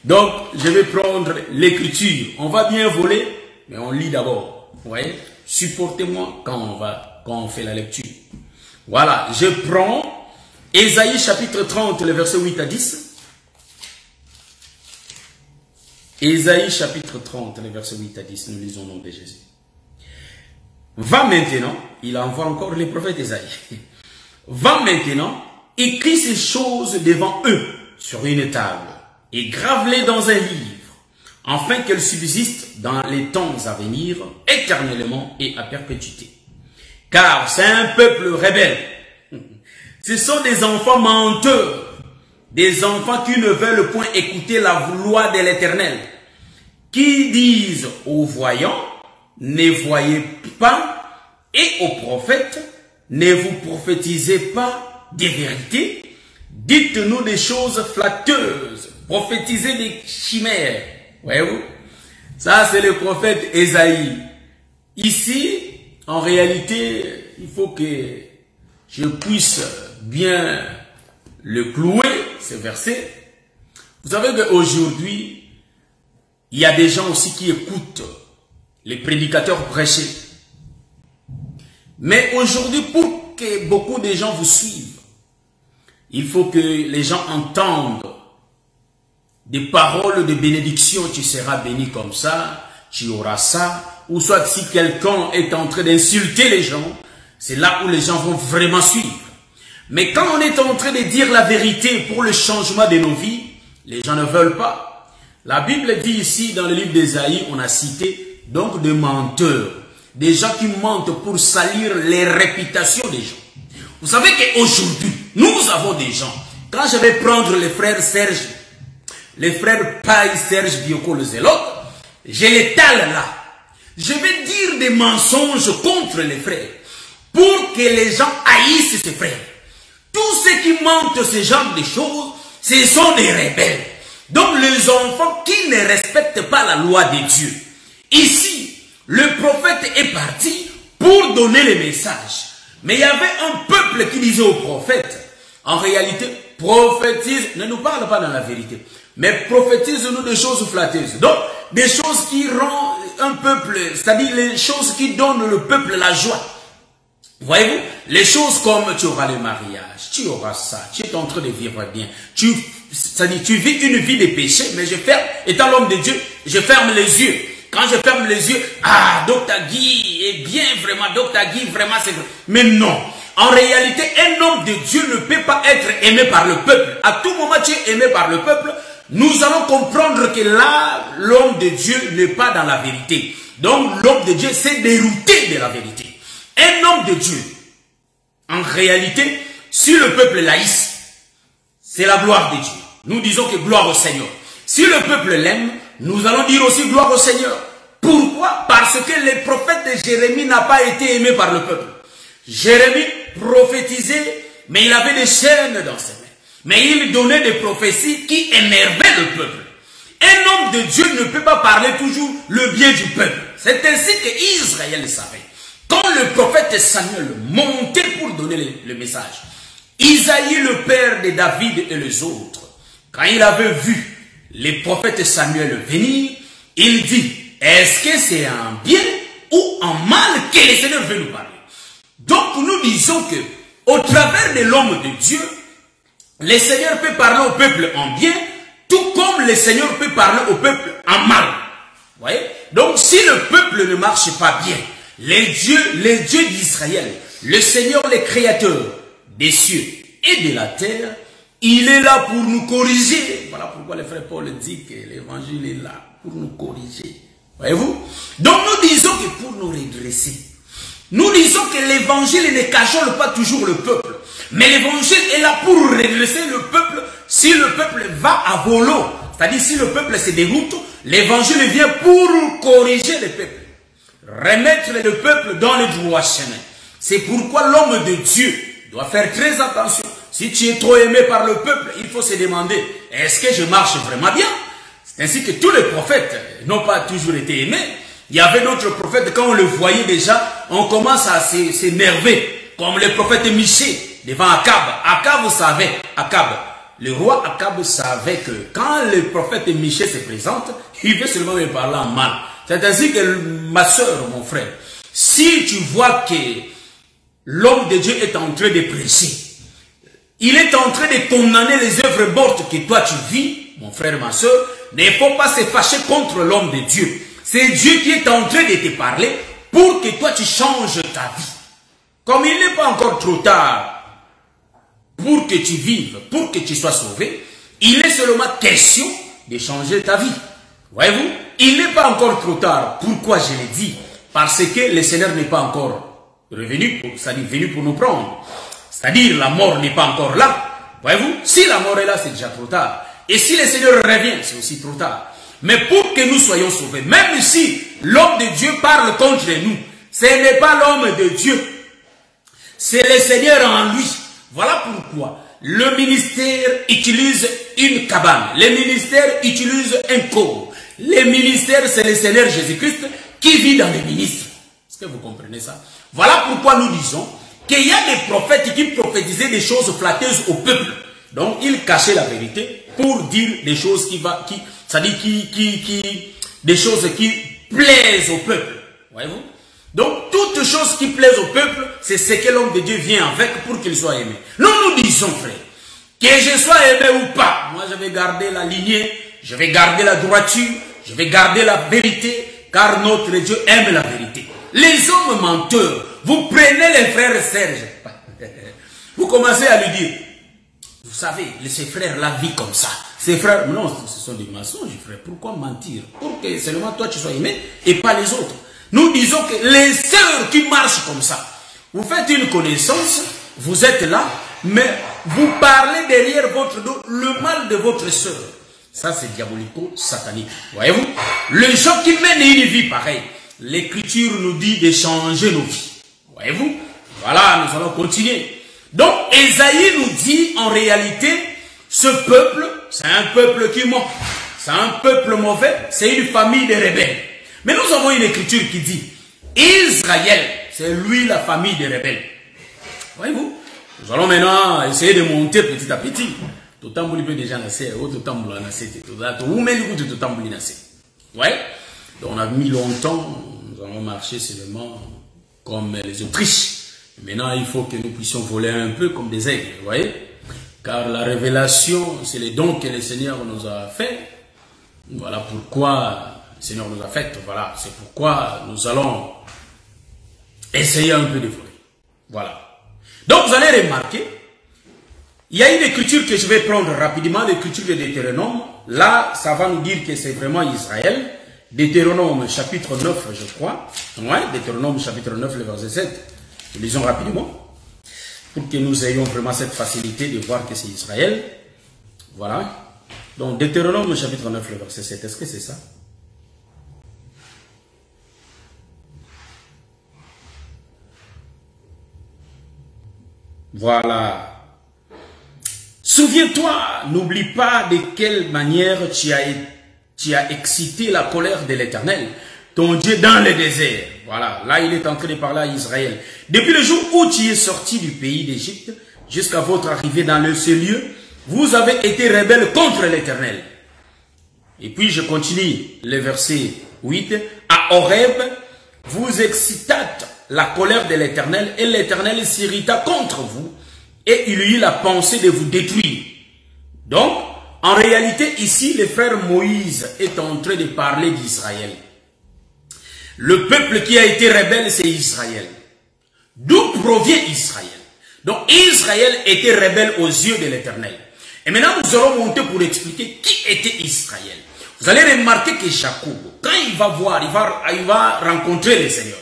Donc, je vais prendre l'écriture. On va bien voler, mais on lit d'abord. Voyez? Supportez-moi quand on va, quand on fait la lecture. Voilà, je prends Ésaïe chapitre 30, le verset 8 à 10. Ésaïe chapitre 30, le verset 8 à 10, nous lisons au nom de Jésus. Va maintenant, il envoie encore les prophètes Ésaïe. Va maintenant, écris ces choses devant eux sur une table et grave-les dans un livre, afin qu'elles subsistent dans les temps à venir, éternellement et à perpétuité. Car c'est un peuple rebelle. Ce sont des enfants menteurs, des enfants qui ne veulent point écouter la loi de l'Éternel, qui disent aux voyants, ne voyez pas, et aux prophètes, ne vous prophétisez pas des vérités, dites-nous des choses flatteuses, prophétisez des chimères. Voyez-vous? Ça, c'est le prophète Esaïe. Ici, en réalité, il faut que je puisse bien le clouer, ce verset. Vous savez qu'aujourd'hui, il y a des gens aussi qui écoutent les prédicateurs prêcher. Mais aujourd'hui, pour que beaucoup de gens vous suivent, il faut que les gens entendent des paroles de bénédiction. Tu seras béni comme ça, tu auras ça. Ou soit si quelqu'un est en train d'insulter les gens, c'est là où les gens vont vraiment suivre. Mais quand on est en train de dire la vérité pour le changement de nos vies, les gens ne veulent pas. La Bible dit ici dans le livre d'Ésaïe, on a cité donc des menteurs, des gens qui mentent pour salir les réputations des gens. Vous savez qu'aujourd'hui, nous avons des gens, quand je vais prendre les frères Serge, les frères Paille, Serge, Bioko, le zélote, je les tale là. Je vais dire des mensonges contre les frères pour que les gens haïssent ces frères. Tous ceux qui mentent ce genre de choses, ce sont des rebelles. Donc les enfants qui ne respectent pas la loi de Dieu. Ici, le prophète est parti pour donner les messages. Mais il y avait un peuple qui disait au prophète, en réalité, prophétise, ne nous parle pas dans la vérité, mais prophétise-nous des choses flatteuses. Donc, des choses qui rendent un peuple, c'est-à-dire les choses qui donnent le peuple la joie. Voyez-vous, les choses comme tu auras le mariage, tu auras ça, tu es en train de vivre bien, tu, c'est-à-dire tu vis une vie de péché, mais je ferme, étant l'homme de Dieu, je ferme les yeux. Quand je ferme les yeux, ah, Dr. Guy est bien vraiment, Dr. Guy vraiment c'est vrai. Mais non, en réalité, un homme de Dieu ne peut pas être aimé par le peuple. À tout moment, tu es aimé par le peuple. Nous allons comprendre que là, l'homme de Dieu n'est pas dans la vérité. Donc, l'homme de Dieu s'est dérouté de la vérité. Un homme de Dieu, en réalité, si le peuple laïs, c'est la gloire de Dieu. Nous disons que gloire au Seigneur. Si le peuple l'aime, nous allons dire aussi gloire au Seigneur. Pourquoi? Parce que le prophète de Jérémie n'a pas été aimé par le peuple. Jérémie prophétisait, mais il avait des chaînes dans ses mains. Mais il donnait des prophéties qui énervaient le peuple. Un homme de Dieu ne peut pas parler toujours le bien du peuple. C'est ainsi que Israël savait. Quand le prophète Samuel montait pour donner le, message, Isaïe, le père de David et les autres, quand il avait vu les prophètes Samuel venir, il dit, est-ce que c'est un bien ou un mal que le Seigneur veut nous parler? Donc nous disons que, au travers de l'homme de Dieu, le Seigneur peut parler au peuple en bien, tout comme le Seigneur peut parler au peuple en mal. Voyez? Donc si le peuple ne marche pas bien, les dieux, les dieux d'Israël, le Seigneur, le Créateur des cieux et de la terre, il est là pour nous corriger. Voilà pourquoi le frère Paul dit que l'évangile est là pour nous corriger. Voyez-vous? Donc nous disons que pour nous redresser, Nous disons que l'évangile ne cajole pas toujours le peuple. Mais l'évangile est là pour redresser le peuple si le peuple va à volo. C'est-à-dire si le peuple se déroute, l'évangile vient pour corriger le peuple. Remettre le peuple dans le droit chemin. C'est pourquoi l'homme de Dieu doit faire très attention. Si tu es trop aimé par le peuple, il faut se demander, est-ce que je marche vraiment bien? C'est ainsi que tous les prophètes n'ont pas toujours été aimés. Il y avait d'autres prophètes, quand on le voyait déjà, on commence à s'énerver. Comme le prophète Miché devant Akab. Akab savait, Akab, le roi Akab savait que quand le prophète Miché se présente, il veut seulement me parler en mal. C'est ainsi que ma soeur, mon frère, si tu vois que l'homme de Dieu est en train de prêcher, il est en train de condamner les œuvres mortes que toi tu vis, mon frère, ma soeur, ne faut pas se fâcher contre l'homme de Dieu. C'est Dieu qui est en train de te parler pour que toi tu changes ta vie. Comme il n'est pas encore trop tard pour que tu vives, pour que tu sois sauvé, il est seulement question de changer ta vie. Voyez-vous Il n'est pas encore trop tard. Pourquoi je l'ai dit? Parce que le Seigneur n'est pas encore revenu, c'est-à-dire venu pour nous prendre. C'est-à-dire la mort n'est pas encore là. Voyez-vous Si la mort est là, c'est déjà trop tard. Et si le Seigneur revient, c'est aussi trop tard. Mais pour que nous soyons sauvés, même si l'homme de Dieu parle contre nous, ce n'est pas l'homme de Dieu. C'est le Seigneur en lui. Voilà pourquoi le ministère utilise une cabane. Le ministère utilise un corps. Le ministère, c'est le Seigneur Jésus-Christ qui vit dans les ministres. Est-ce que vous comprenez ça? Voilà pourquoi nous disons qu'il y a des prophètes qui prophétisaient des choses flatteuses au peuple. Donc, ils cachaient la vérité pour dire des choses qui va, qui, c'est-à-dire qui, qui, qui, des choses qui plaisent au peuple. Voyez-vous? Donc, toute chose qui plaise au peuple, c'est ce que l'homme de Dieu vient avec pour qu'il soit aimé. Nous nous disons, frère, que je sois aimé ou pas, moi je vais garder la lignée, je vais garder la droiture, je vais garder la vérité, car notre Dieu aime la vérité. Les hommes menteurs, vous prenez les frères Serge, vous commencez à lui dire, vous savez, ces frères la vie comme ça. Ces frères, non, ce sont des mensonges, frère. Pourquoi mentir? Pour que seulement toi tu sois aimé et pas les autres. Nous disons que les sœurs qui marchent comme ça, vous faites une connaissance, vous êtes là, mais vous parlez derrière votre dos le mal de votre sœur. Ça, c'est diabolico-satanique. Voyez-vous Les gens qui mènent une vie pareille, l'Écriture nous dit de changer nos vies. Voyez-vous Voilà, nous allons continuer. Donc, Esaïe nous dit en réalité, ce peuple, c'est un peuple qui ment. C'est un peuple mauvais, c'est une famille de rebelles. Mais nous avons une écriture qui dit, Israël, c'est lui la famille des rebelles. Voyez-vous Nous allons maintenant essayer de monter petit à petit. Totambuli peut déjà nasser, autre tambula nasser, ou même du totambuli nasser. Ouais Donc on a mis longtemps, nous allons marcher seulement comme les Autriches. Maintenant, il faut que nous puissions voler un peu comme des aigles, vous voyez Car la révélation, c'est les dons que le Seigneur nous a fait. Voilà pourquoi le Seigneur nous a fait. Voilà, c'est pourquoi nous allons essayer un peu de voler. Voilà. Donc, vous allez remarquer, il y a une écriture que je vais prendre rapidement, l'écriture de Deutéronome. Là, ça va nous dire que c'est vraiment Israël. Deutéronome chapitre 9, je crois. Ouais, Deutéronome chapitre 9, le verset 7. Lisons rapidement pour que nous ayons vraiment cette facilité de voir que c'est Israël. Voilà. Donc, Deutéronome chapitre 9, le verset 7, est-ce que c'est ça? Voilà. Souviens-toi, n'oublie pas de quelle manière tu as, excité la colère de l'Éternel, ton Dieu dans le désert. Voilà, là il est en train de parler à Israël. Depuis le jour où tu es sorti du pays d'Égypte, jusqu'à votre arrivée dans le, ce lieu, vous avez été rebelles contre l'Éternel. Et puis je continue le verset 8. À Horeb, vous excitâtes la colère de l'Éternel et l'Éternel s'irrita contre vous et il eut la pensée de vous détruire. Donc, en réalité, ici, le frère Moïse est en train de parler d'Israël. Le peuple qui a été rebelle, c'est Israël. D'où provient Israël? Donc Israël était rebelle aux yeux de l'Éternel. Et maintenant, nous allons monter pour expliquer qui était Israël. Vous allez remarquer que Jacob, quand il va voir, il va, il va rencontrer le Seigneur.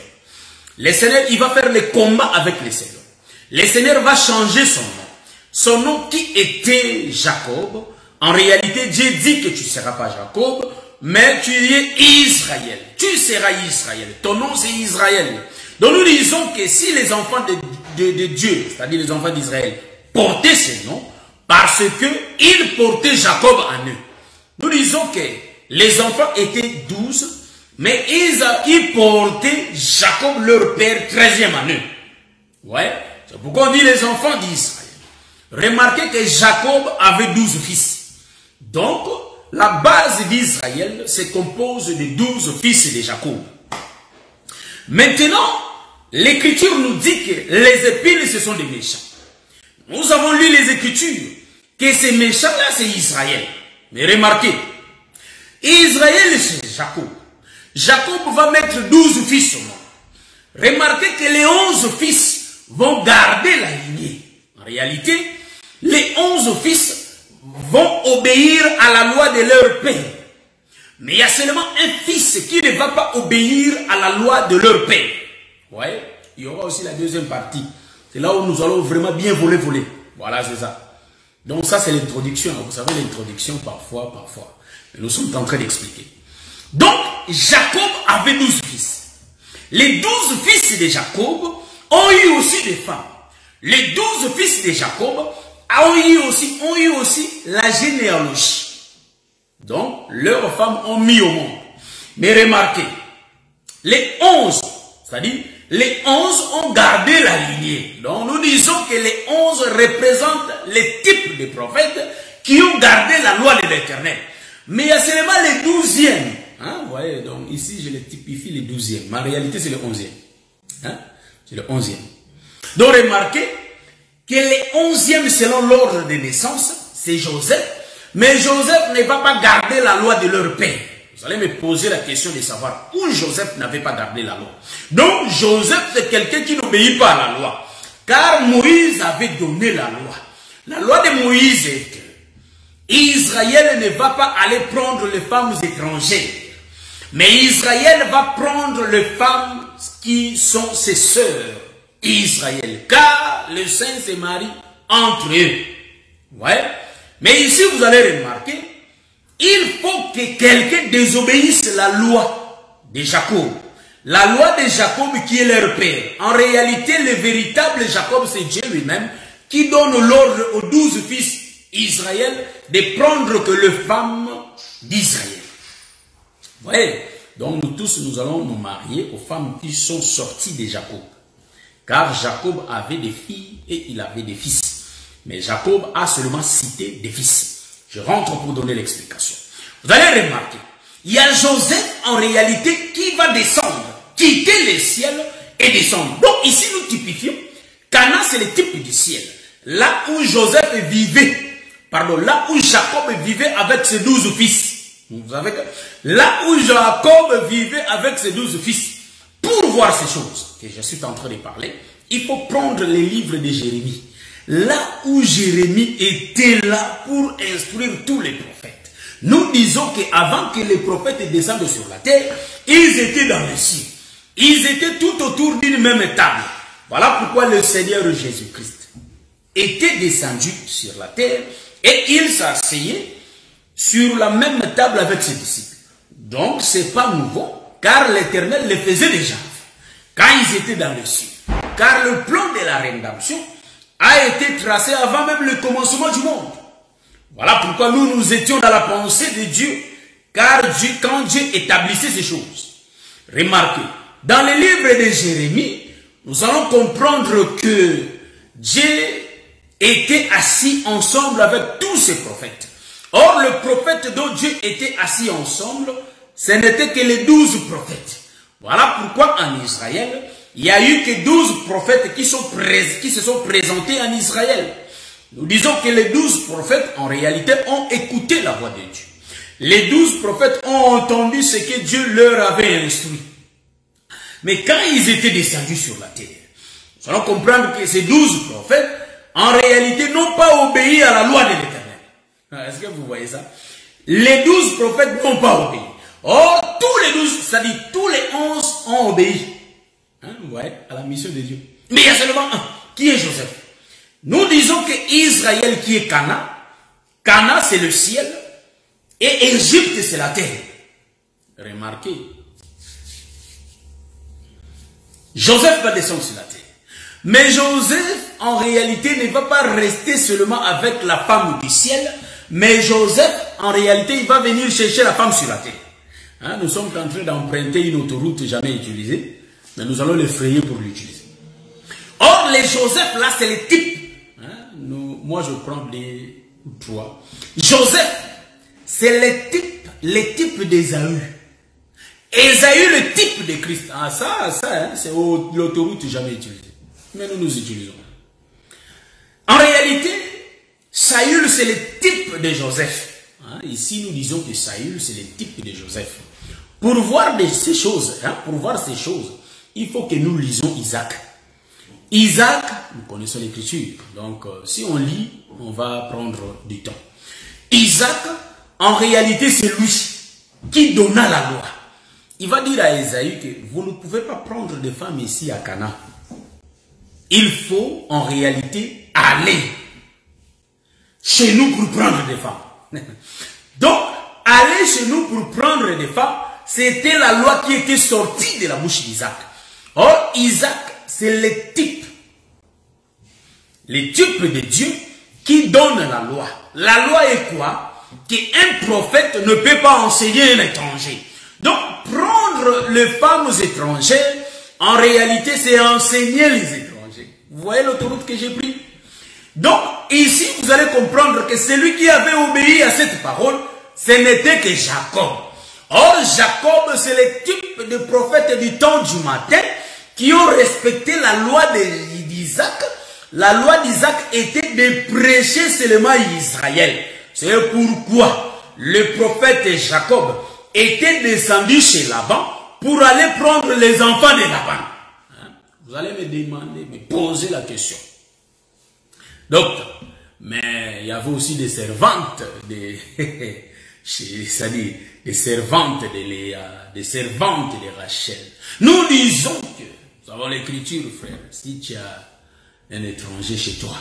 Le Seigneur, il va faire le combat avec le Seigneur. Le Seigneur va changer son nom. Son nom qui était Jacob, en réalité, Dieu dit que tu ne seras pas Jacob, mais tu es Israël. Tu seras Israël. Ton nom c'est Israël. Donc nous disons que si les enfants de, Dieu, c'est-à-dire les enfants d'Israël, portaient ce nom, parce qu'ils portaient Jacob en eux. Nous disons que les enfants étaient douze, mais ils, ils portaient Jacob, leur père, treizième en eux. Ouais, c'est pourquoi on dit les enfants d'Israël. Remarquez que Jacob avait douze fils. Donc, la base d'Israël se compose de douze fils de Jacob. Maintenant, l'écriture nous dit que les épines, ce sont des méchants. Nous avons lu les écritures, que ces méchants-là, c'est Israël. Mais remarquez, Israël, c'est Jacob. Jacob va mettre douze fils au monde. Remarquez que les onze fils vont garder la lignée. En réalité, les onze fils vont obéir à la loi de leur père. Mais il y a seulement un fils qui ne va pas obéir à la loi de leur père. Ouais, il y aura aussi la deuxième partie. C'est là où nous allons vraiment bien voler, voler. Voilà, c'est ça. Donc ça, c'est l'introduction. Vous savez, l'introduction, parfois, parfois. nous sommes en train d'expliquer. Donc, Jacob avait douze fils. Les douze fils de Jacob ont eu aussi des femmes. Les douze fils de Jacob ont eu aussi, ont eu aussi la généalogie. Donc, leurs femmes ont mis au monde. Mais remarquez, les onze, c'est-à-dire les onze ont gardé la lignée. Donc, nous disons que les onze représentent les types de prophètes qui ont gardé la loi de l'éternel. Mais il y a seulement les douzièmes. Hein, vous voyez, donc ici, je les typifie les douzièmes. Mais en réalité, c'est le onzième. Hein? C'est le onzième. Donc, remarquez, que les onzièmes selon l'ordre de naissance, c'est Joseph. Mais Joseph ne va pas garder la loi de leur père. Vous allez me poser la question de savoir où Joseph n'avait pas gardé la loi. Donc Joseph, c'est quelqu'un qui n'obéit pas à la loi. Car Moïse avait donné la loi. La loi de Moïse est que Israël ne va pas aller prendre les femmes étrangères. Mais Israël va prendre les femmes qui sont ses sœurs. Israël. Car le Saint se marie entre eux. Ouais. Mais ici, vous allez remarquer, il faut que quelqu'un désobéisse la loi de Jacob. La loi de Jacob qui est leur père. En réalité, le véritable Jacob, c'est Dieu lui-même qui donne l'ordre aux douze fils Israël de prendre que les femmes d'Israël. Ouais. Donc nous tous, nous allons nous marier aux femmes qui sont sorties de Jacob. Car Jacob avait des filles et il avait des fils. Mais Jacob a seulement cité des fils. Je rentre pour donner l'explication. Vous allez remarquer, il y a Joseph en réalité qui va descendre, quitter le ciel et descendre. Donc ici nous typifions, Cana c'est le type du ciel. Là où Joseph vivait, pardon, là où Jacob vivait avec ses douze fils. Vous savez que là où Jacob vivait avec ses douze fils, pour voir ces choses que je suis en train de parler, il faut prendre les livres de Jérémie. Là où Jérémie était là pour instruire tous les prophètes. Nous disons qu'avant que les prophètes descendent sur la terre, ils étaient dans le ciel. Ils étaient tout autour d'une même table. Voilà pourquoi le Seigneur Jésus-Christ était descendu sur la terre et il s'asseyait sur la même table avec ses disciples. Donc, c'est pas nouveau car l'Éternel le faisait déjà quand ils étaient dans le ciel. Car le plan de la rédemption a été tracé avant même le commencement du monde. Voilà pourquoi nous nous étions dans la pensée de Dieu, car Dieu, quand Dieu établissait ces choses, remarquez, dans le livre de Jérémie, nous allons comprendre que Dieu était assis ensemble avec tous ses prophètes. Or, le prophète dont Dieu était assis ensemble, ce n'était que les douze prophètes. Voilà pourquoi en Israël, il n'y a eu que douze prophètes qui, se sont présentés en Israël. Nous disons que les douze prophètes, en réalité, ont écouté la voix de Dieu. Les douze prophètes ont entendu ce que Dieu leur avait instruit. Mais quand ils étaient descendus sur la terre, nous allons comprendre que ces douze prophètes, en réalité, n'ont pas obéi à la loi de l'éternel. Est-ce que vous voyez ça? Les douze prophètes n'ont pas obéi. Or, tous les douze, c'est-à-dire tous les onze ont obéi. Hein, ouais, à la mission de Dieu. Mais il y a seulement un. Qui est Joseph Nous disons que Israël qui est Cana, Cana c'est le ciel, et Égypte c'est la terre. Remarquez. Joseph va descendre sur la terre. Mais Joseph, en réalité, ne va pas rester seulement avec la femme du ciel, mais Joseph, en réalité, il va venir chercher la femme sur la terre. Hein, nous sommes en train d'emprunter une autoroute jamais utilisée, mais nous allons l'effrayer pour l'utiliser. Or, les Joseph, là, c'est les types. Hein, moi, je prends les trois. Joseph, c'est les types, les types d'Ésaü. Ésaü, le type de Christ. Ah, ça, ça, hein, c'est l'autoroute jamais utilisée mais nous nous utilisons. En réalité, Saül, c'est le type de Joseph. Hein, ici, nous disons que Saül, c'est le type de Joseph. Pour voir ces choses, hein, pour voir ces choses, il faut que nous lisons Isaac. Isaac, nous connaissons l'écriture, donc euh, si on lit, on va prendre du temps. Isaac, en réalité, c'est lui qui donna la loi. Il va dire à Esaïe que vous ne pouvez pas prendre des femmes ici à Cana il faut en réalité aller chez nous pour prendre des femmes. Donc, aller chez nous pour prendre des femmes, c'était la loi qui était sortie de la bouche d'Isaac. Or, Isaac, c'est le type, le type de Dieu qui donne la loi. La loi est quoi? Qu'un prophète ne peut pas enseigner un étranger. Donc, prendre les femmes étrangères, en réalité, c'est enseigner les étrangers. Vous voyez l'autoroute que j'ai pris? Donc, ici, vous allez comprendre que celui qui avait obéi à cette parole, ce n'était que Jacob. Or, Jacob, c'est le type de prophète du temps du matin qui ont respecté la loi d'Isaac. La loi d'Isaac était de prêcher seulement Israël. C'est pourquoi le prophète Jacob était descendu chez Laban pour aller prendre les enfants de Laban. Vous allez me demander, me poser la question. Donc, mais il y avait aussi des servantes, des, des servantes de Léa, des servantes de Rachel. Nous disons que, nous avons l'écriture, frère, si tu as un étranger chez toi,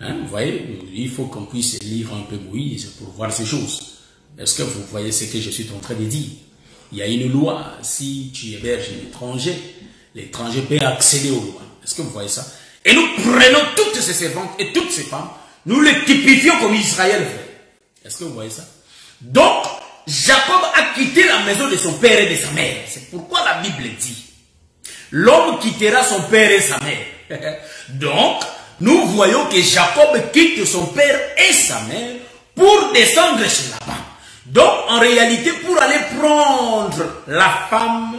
hein, vous voyez, il faut qu'on puisse lire un peu Moïse pour voir ces choses. Est-ce que vous voyez ce que je suis en train de dire? Il y a une loi, si tu héberges un étranger, l'étranger peut accéder au lois. Est-ce que vous voyez ça? Et nous prenons toutes ces servantes et toutes ces femmes, nous les typifions comme Israël fait. Est-ce que vous voyez ça? Donc, Jacob a quitté la maison de son père et de sa mère. C'est pourquoi la Bible dit, l'homme quittera son père et sa mère. Donc, nous voyons que Jacob quitte son père et sa mère pour descendre chez Laban. Donc, en réalité, pour aller prendre la femme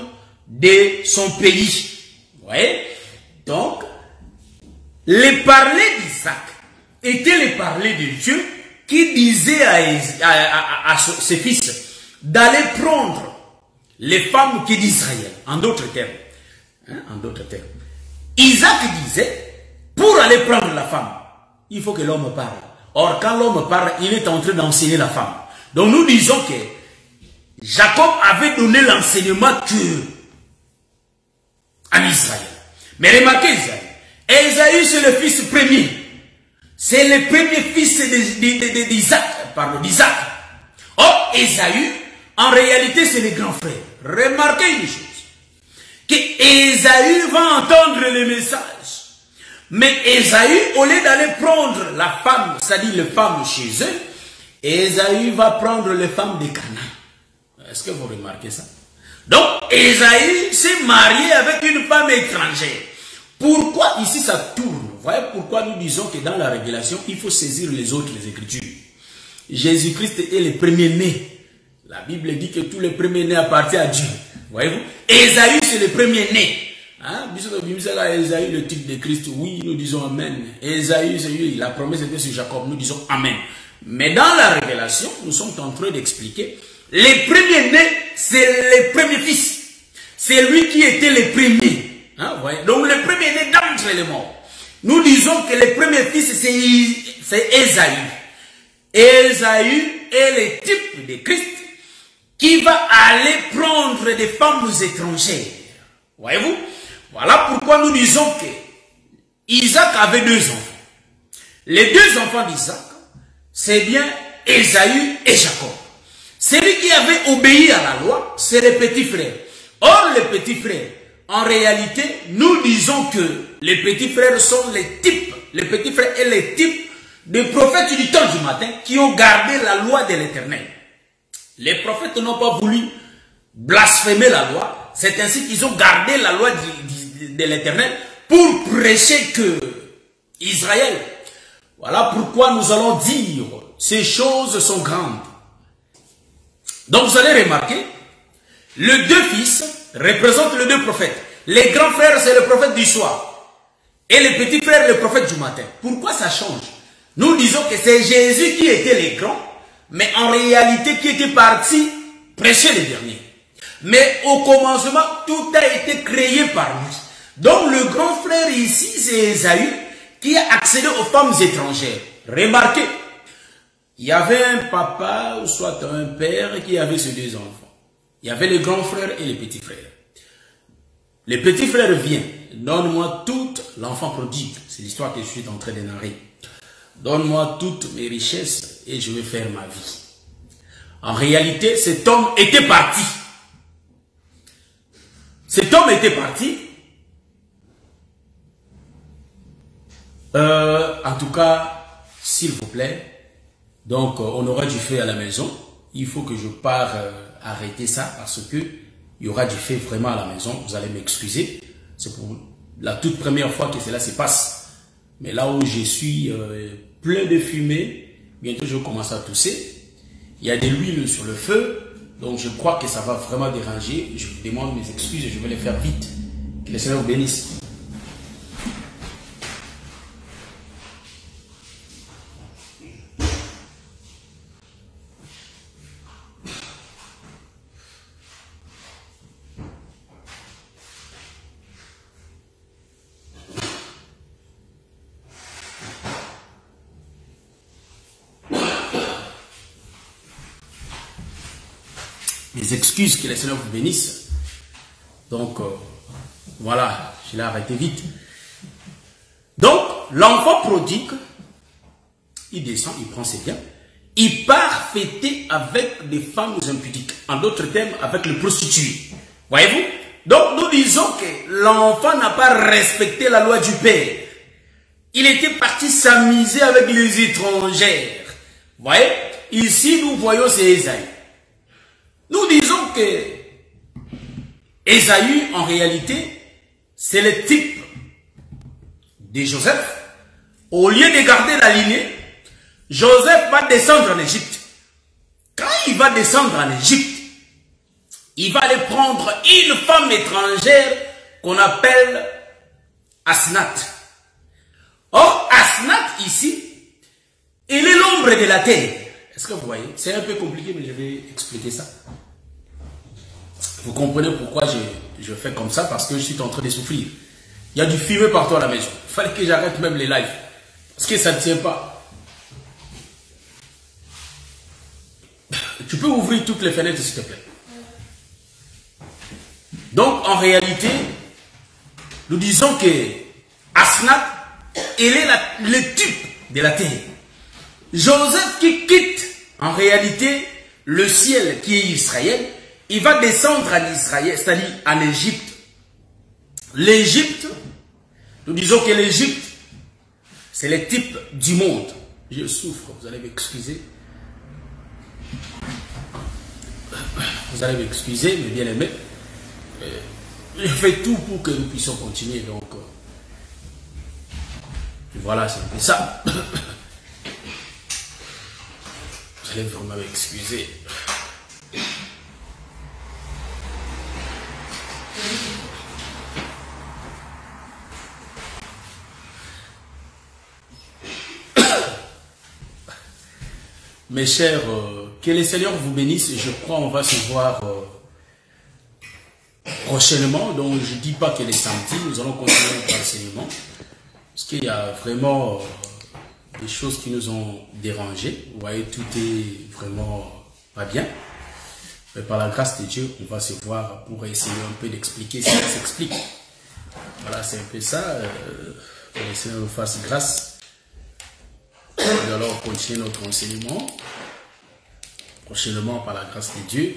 de son pays. Vous voyez? Donc, les parler d'Isaac étaient les parler de Dieu qui disait à, ses fils d'aller prendre les femmes qui d'Israël, en d'autres termes. Hein, en d'autres termes. Isaac disait, pour aller prendre la femme, il faut que l'homme parle. Or, quand l'homme parle, il est en train d'enseigner la femme. Donc nous disons que Jacob avait donné l'enseignement en Israël. Mais remarquez. Esaü, c'est le fils premier. C'est le premier fils d'Isaac. Pardon, d'Isaac. Or, Esaü, en réalité, c'est le grand frère. Remarquez une chose. Que Esaü va entendre le message. Mais Esaü, au lieu d'aller prendre la femme, c'est-à-dire les femmes chez eux, Esaü va prendre les femmes de Canaan. Est-ce que vous remarquez ça? Donc, Esaïe s'est marié avec une femme étrangère. Pourquoi ici ça tourne? Voyez pourquoi nous disons que dans la révélation, il faut saisir les autres écritures. Jésus-Christ est le premier-né. La Bible dit que tous les premiers-nés appartiennent à Dieu. Voyez-vous? Esaïe, c'est le premier-né. Hein? Esaïe, le type de Christ, oui, nous disons Amen. Esaïe, c'est lui, la promesse était sur Jacob, nous disons Amen. Mais dans la révélation, nous sommes en train d'expliquer les premiers-nés, c'est les premiers fils. C'est lui qui était le premier. Hein, Donc le premier-né d'entre les morts. Nous disons que le premier fils, c'est Esaü. Esaü est le type de Christ qui va aller prendre des femmes étrangères. Voyez-vous? Voilà pourquoi nous disons que Isaac avait deux enfants. Les deux enfants d'Isaac, c'est bien Esaü et Jacob. Celui qui avait obéi à la loi, c'est les petits frères. Or, les petits frères, en réalité, nous disons que les petits frères sont les types, les petits frères et les types des prophètes du temps du matin qui ont gardé la loi de l'éternel. Les prophètes n'ont pas voulu blasphémer la loi. C'est ainsi qu'ils ont gardé la loi de l'éternel pour prêcher que Israël. Voilà pourquoi nous allons dire ces choses sont grandes. Donc vous allez remarquer, les deux fils représentent les deux prophètes. Les grands frères, c'est le prophète du soir. Et les petits frères, le prophète du matin. Pourquoi ça change? Nous disons que c'est Jésus qui était les grands, mais en réalité qui était parti prêcher les derniers. Mais au commencement, tout a été créé par lui. Donc le grand frère ici, c'est Esaü, qui a accédé aux femmes étrangères. Remarquez, il y avait un papa ou soit un père qui avait ses deux enfants. Il y avait les grands frères et les petits frères. Les petits frères viennent, donne-moi toute l'enfant prodigue. C'est l'histoire que je suis en train de narrer. Donne-moi toutes mes richesses et je vais faire ma vie. En réalité, cet homme était parti. Cet homme était parti. Euh, en tout cas, s'il vous plaît, donc, euh, on aura du feu à la maison. Il faut que je pars euh, arrêter ça parce que il y aura du feu vraiment à la maison. Vous allez m'excuser. C'est pour la toute première fois que cela se passe. Mais là où je suis euh, plein de fumée, bientôt je commence à tousser. Il y a de l'huile sur le feu. Donc je crois que ça va vraiment déranger. Je vous demande mes excuses et je vais les faire vite. Que le Seigneur vous bénisse. Que le Seigneur vous bénisse. Donc, euh, voilà, je l'ai arrêté vite. Donc, l'enfant prodigue, il descend, il prend ses biens, il part fêter avec des femmes impudiques. En d'autres termes, avec le prostitué. Voyez-vous? Donc, nous disons que l'enfant n'a pas respecté la loi du Père. Il était parti s'amuser avec les étrangères. Voyez? Ici, nous voyons ces Esaïe. Nous disons que Esaü, en réalité, c'est le type de Joseph. Au lieu de garder la lignée, Joseph va descendre en Égypte. Quand il va descendre en Égypte, il va aller prendre une femme étrangère qu'on appelle Asnat. Or, Asnat ici, il est l'ombre de la terre. Est-ce que vous voyez? C'est un peu compliqué, mais je vais expliquer ça. Vous comprenez pourquoi je, je, fais comme ça? Parce que je suis en train de souffrir. Il y a du fumée partout à la maison. Fallait que j'arrête même les lives. Parce que ça ne tient pas. Tu peux ouvrir toutes les fenêtres s'il te plaît. Donc en réalité, nous disons que Asnat, il est le type de la terre. Joseph qui quitte en réalité le ciel qui est Israël, il va descendre en Israël, c'est-à-dire en Égypte. L'Égypte, nous disons que l'Égypte, c'est le type du monde. Je souffre, vous allez m'excuser. Vous allez m'excuser, mais bien aimé. Euh, je fais tout pour que nous puissions continuer. Donc, euh, voilà, c'est ça. Vous allez vraiment m'excuser. Mes chers, euh, que le Seigneur vous bénisse. Je crois qu'on va se voir euh, prochainement. Donc, je ne dis pas que les samedis, nous allons continuer notre enseignement. Parce qu'il y a vraiment euh, des choses qui nous ont dérangés. Vous voyez, tout est vraiment pas bien. Mais par la grâce de Dieu, on va se voir pour essayer un peu d'expliquer ce qui s'explique. Voilà, c'est un peu ça. Que le Seigneur nous fasse grâce. Nous allons continuer notre enseignement. Prochainement, par la grâce de Dieu.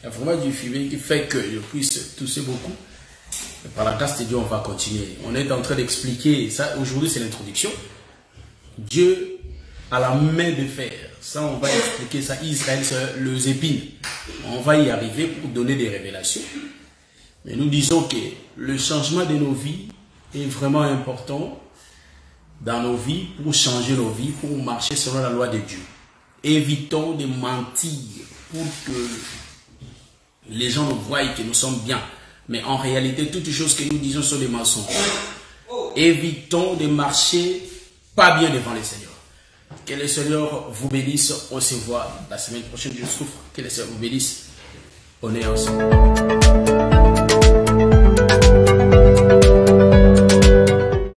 Il y a vraiment du fumier qui fait que je puisse tousser beaucoup. par la grâce de Dieu, on va continuer. On est en train d'expliquer ça. Aujourd'hui, c'est l'introduction. Dieu a la main de fer. Ça, on va expliquer ça. Israël, c'est les épines. On va y arriver pour donner des révélations. Mais nous disons que le changement de nos vies est vraiment important dans nos vies pour changer nos vies, pour marcher selon la loi de Dieu. Évitons de mentir pour que les gens nous voient que nous sommes bien. Mais en réalité, toutes choses que nous disons sont des mensonges. Évitons de marcher pas bien devant le Seigneur. Que le Seigneur vous bénisse. On se voit la semaine prochaine. Je souffre. Que le Seigneur vous bénisse. On est ensemble.